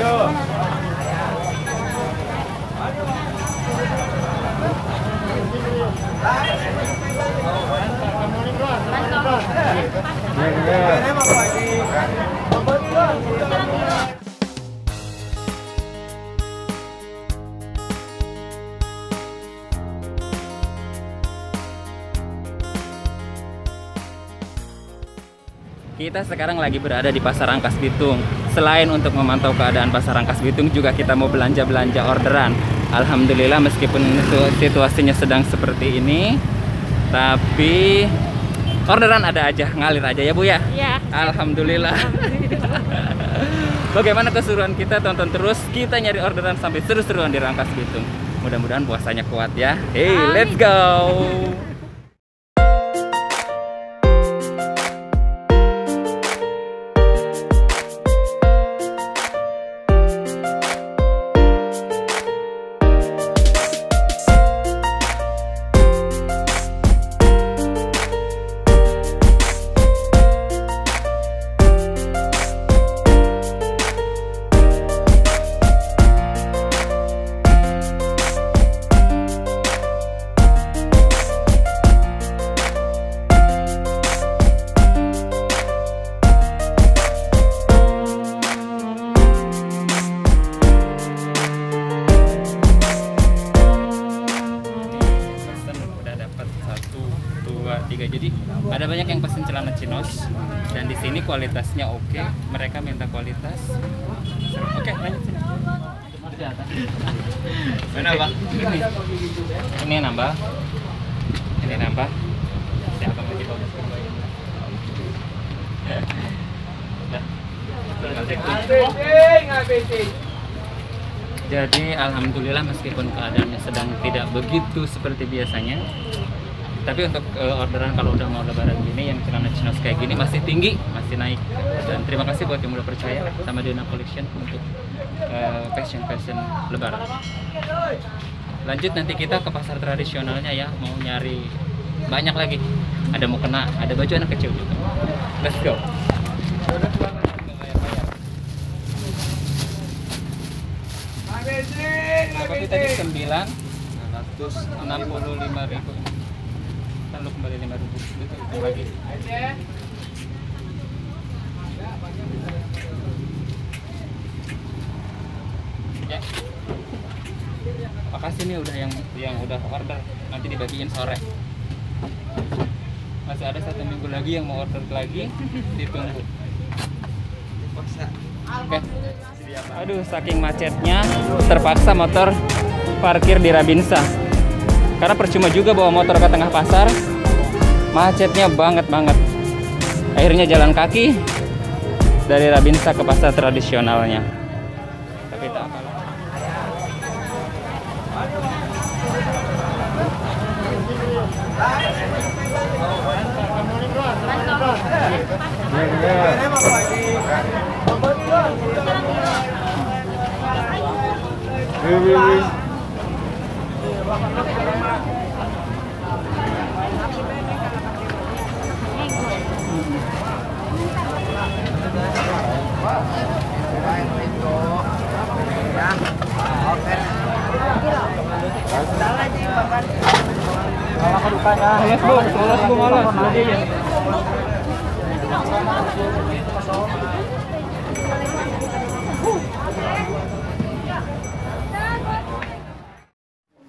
야. Kita sekarang lagi berada di Pasar Rangkas Bitung. Selain untuk memantau keadaan Pasar Rangkas Bitung, juga kita mau belanja-belanja orderan. Alhamdulillah meskipun situ- situasinya sedang seperti ini, tapi orderan ada aja, ngalir aja ya Bu ya. Iya. Alhamdulillah. Bagaimana keseruan kita tonton terus, kita nyari orderan sampai seru-seruan di Rangkas Bitung. Mudah-mudahan puasanya kuat ya. Hey, let's go. tiga jadi ada banyak yang pesen celana chinos dan di sini kualitasnya oke. Mereka minta kualitas. Oke lanjut. Sini mana bang? Ini. Ini nambah. Ini nambah. Siapa mau dibawa. Jadi alhamdulillah meskipun keadaannya sedang tidak begitu seperti biasanya, tapi untuk eh, orderan kalau udah mau lebaran gini yang celana chinos kayak gini masih tinggi, masih naik. Dan terima kasih buat yang udah percaya sama Dena Collection untuk eh, fashion fashion lebaran. Lanjut nanti kita ke pasar tradisionalnya ya, mau nyari banyak lagi. Ada mau kena, ada baju anak kecil juga. Let's go. Tapi tadi 9 665 ribu Lalu kembali 5 ribu. Itu lagi Ya. Makasih nih udah yang yang udah order. Nanti dibagiin sore. Masih ada satu minggu lagi yang mau order lagi Ditunggu. Oke. Aduh, saking macetnya terpaksa motor parkir di Rabinsa. Karena percuma juga bawa motor ke tengah pasar. Macetnya banget banget. Akhirnya jalan kaki dari Rabinsa ke pasar tradisionalnya. Tapi tak.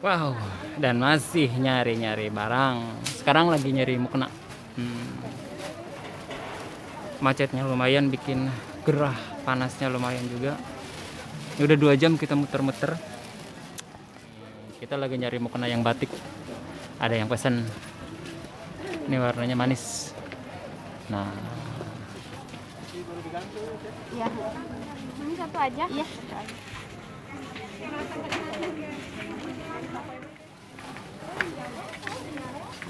Wow, dan masih nyari-nyari barang. Sekarang lagi nyari mukena. Hmm. Macetnya lumayan bikin gerah, panasnya lumayan juga. Ini udah dua jam kita muter-muter. Kita lagi nyari mukena yang batik. Ada yang pesen. Ini warnanya manis. Nah, Iya. Ini satu aja? Iya.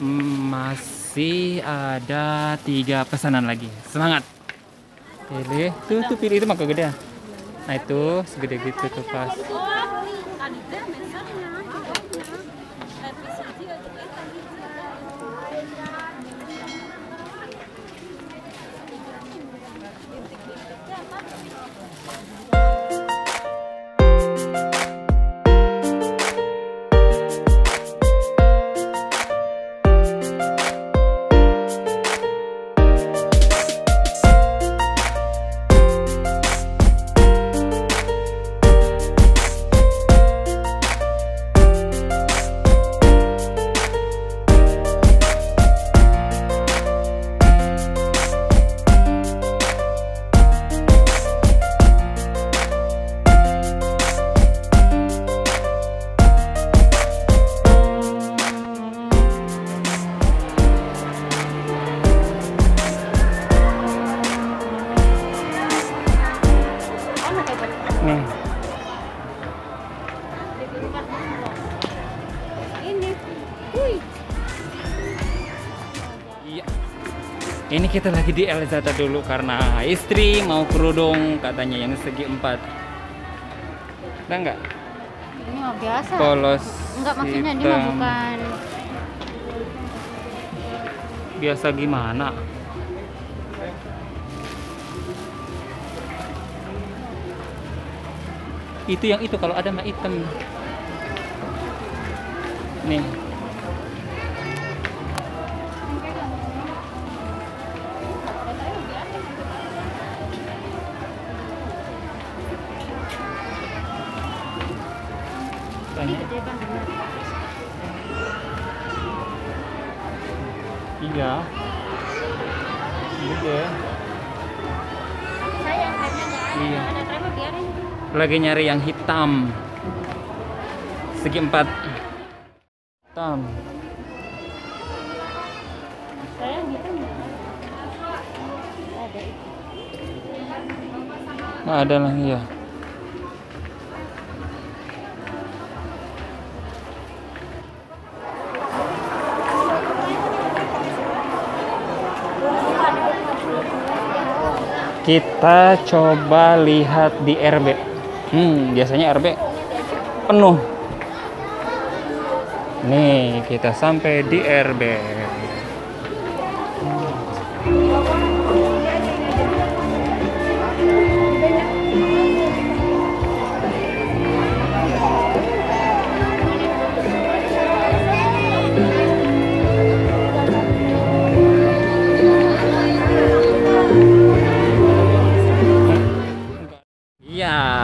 mm, masih ada tiga pesanan lagi. Semangat. Pilih, tuh tuh pilih itu mah kegedean. Nah itu segede gitu tuh pas. Ini kita lagi di Elzada dulu karena istri mau kerudung katanya yang segi empat. Ada nggak? Ini mah biasa. polos Enggak maksudnya ini mah bukan. Biasa gimana? Itu yang itu kalau ada mah hitam. Nih iya kayaknya enggak ada. Iya. Ada biarin. lagi nyari yang hitam segi empat hitam Saya gitu enggak ada. nah, ada lah iya kita coba lihat di RB hmm biasanya RB penuh. Nih kita sampai di RB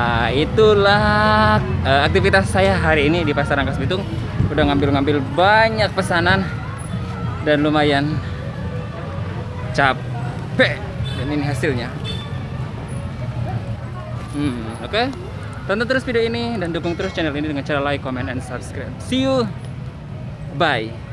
Ya, itulah eh, aktivitas saya hari ini di Pasar Rangkas Bitung. Udah ngambil-ngambil banyak pesanan dan lumayan capek. Dan ini hasilnya. Hmm, oke. Tonton terus video ini dan dukung terus channel ini dengan cara like, comment, and subscribe. See you. Bye.